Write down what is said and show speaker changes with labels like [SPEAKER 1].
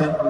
[SPEAKER 1] Marta